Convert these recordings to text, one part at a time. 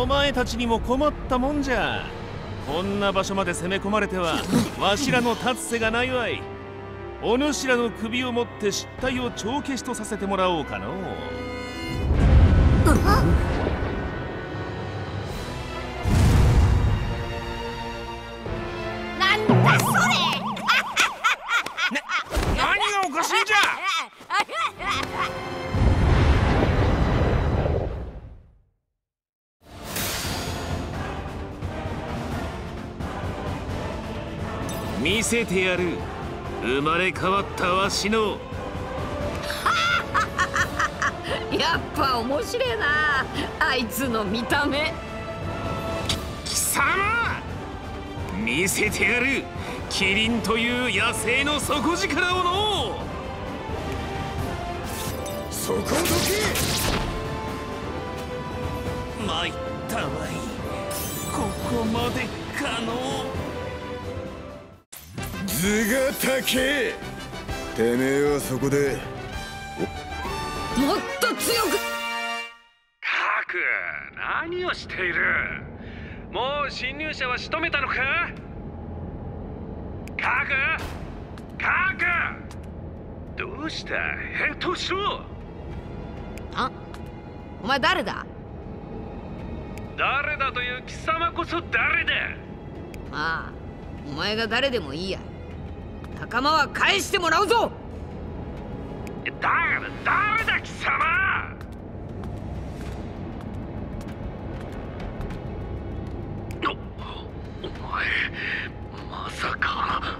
お前たちにも困ったもんじゃ。こんな場所まで攻め込まれてはわしらの立つ瀬がないわい。お主らの首を持って失態を帳消しとさせてもらおうかのう。見せてやる。生まれ変わったわしの。やっぱ面白えな。あいつの見た目。貴様見せてやる。キリンという野生の底力をのそこどけ。参ったわい。ここまでかの図が高えてめえはそこで。もっと強く。カク何をしている。もう侵入者は仕留めたのか。カクカク。どうした？返答しろ。あお前誰だ？誰だという貴様こそ誰だ？まあお前が誰でもいいや仲間は返してもらうぞ。だから誰だ貴様。おお前まさか。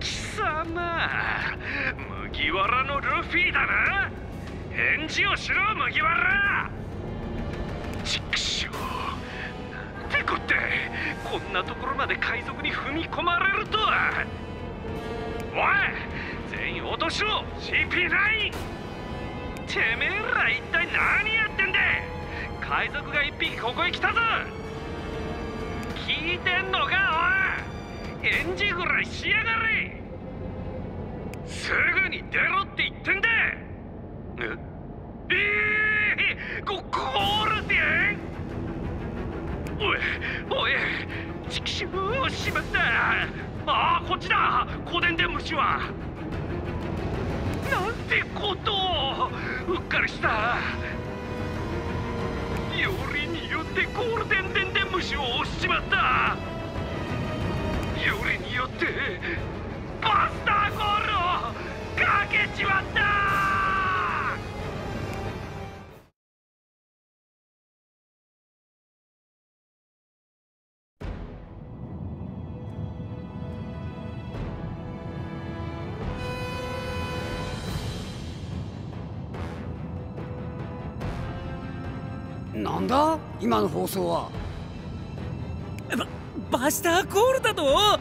貴様。麦わらのルフィだな。返事をしろ麦わら。畜生なんてこってこんなところまで海賊に踏み込まれるとは。おい全員落としろ CP9 てめえら一体何やってんだ海賊が一匹ここへ来たぞ聞いてんのかおい返事ぐらいしやがれすぐに出ろって言ってんだええー、ゴゴールデンおいおい畜生しまった。ああこっちだ。古伝で虫は。なんてことうっかりした。よりによってゴールデンデンデなんだ？今の放送は。ババスターゴールだと？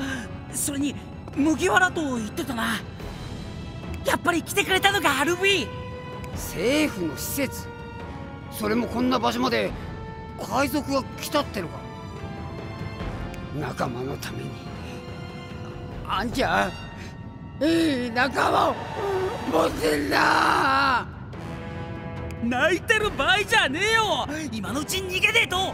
それに麦わらと言ってたな。やっぱり来てくれたのかルフィ政府の施設。それもこんな場所まで。海賊が来たってのか。仲間のために。あんちゃ？んいい仲間を持ってんだ泣いてる場合じゃねえよ。今のうちに逃げねえと。